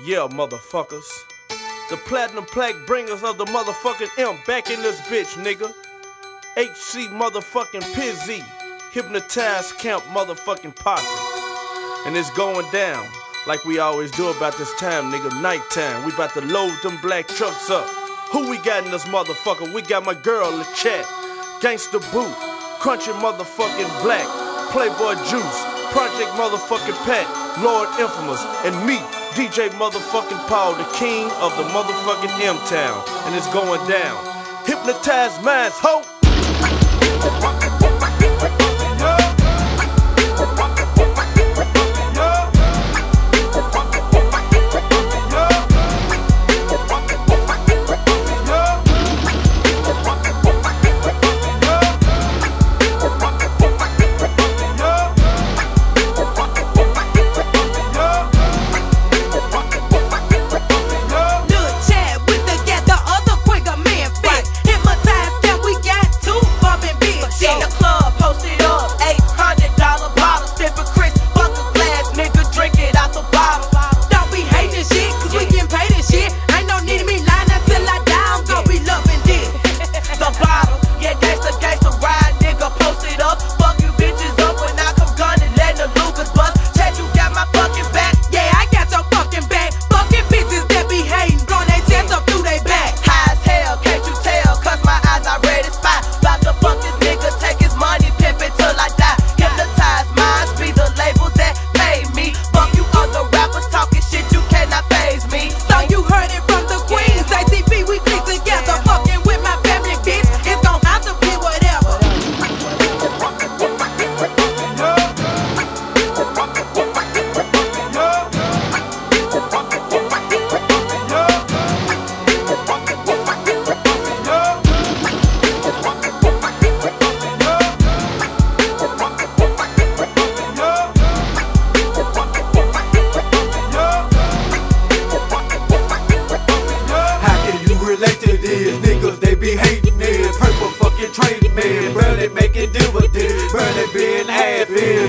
Yeah, motherfuckers. The platinum plaque bringers of the motherfucking M back in this bitch, nigga. HC motherfucking Pizzy. Hypnotize Camp motherfucking Posse. And it's going down like we always do about this time, nigga. Nighttime. We about to load them black trucks up. Who we got in this motherfucker? We got my girl, La Chat. Gangsta Boo. Crunchy motherfucking black. Playboy Juice. Project motherfucking Pat. Lord Infamous. And me. DJ motherfucking Paul, the king of the motherfucking M Town. And it's going down. Hypnotize Minds, hope.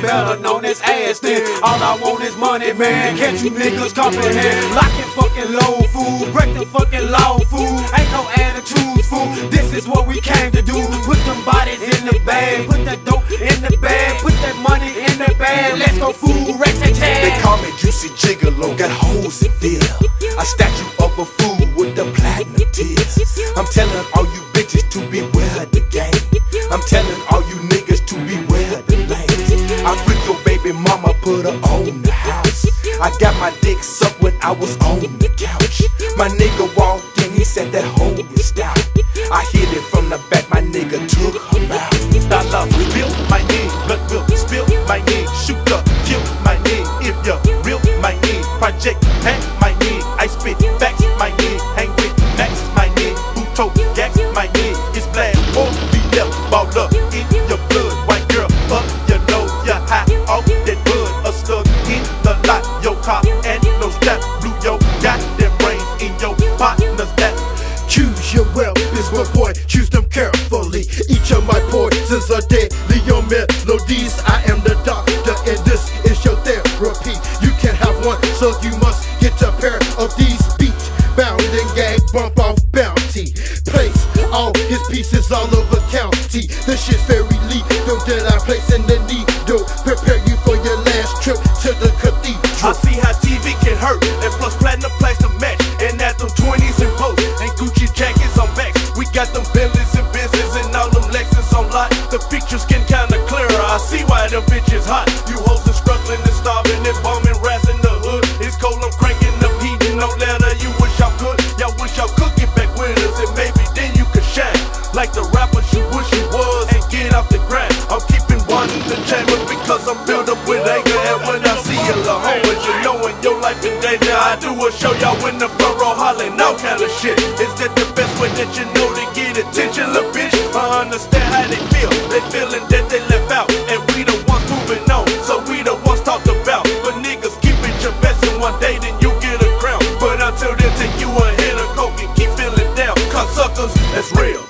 Better known as ass then. All I want is money, man. Can't you niggas comprehend? Lock your fucking low food, break the fucking law, fool. Ain't no attitudes, fool. This is what we came to do. Put them bodies in the bag, put that dope in the bag, put that money in the bag. Let's go, fool, rat They call me Juicy Gigolo, got holes in feel. A statue of a fool I'm telling all you bitches to beware the game. I'm telling all you niggas to beware the I freaked your baby mama, put her on the house. I got my dick sucked when I was on the couch. My nigga walked in, he said that hoe is stout. I hit it from the back, my nigga took her mouth. I love real and no strap, blew your goddamn brains in your partner's lap. Choose your weapons, but boy, choose them carefully. Each of my poisons are deadly on melodies. I am the doctor, and this is your therapy. You can have one, so you must get a pair of these beach bound and gag bump off bounty. Place all his pieces all over county. This shit's very lethal that I place in the TV can hurt, and plus platinum plaques to match, and at them 20s and posts, and Gucci jackets on backs. We got them Bentleys and Benzes and all them Lexus on lot. The pictures getting kinda clearer. I see why them bitches hot. You hoes are struggling and starving and bombing I do a show y'all in the borough hollering all kind of shit. Is that the best way that you know to get attention, little bitch? I understand how they feel. They feeling that they left out, and we the ones moving on, so we the ones talked about. But niggas keep it your best, and one day then you get a crown. But until then, take you a hit of coke and keep feeling down. Cause suckers, that's real.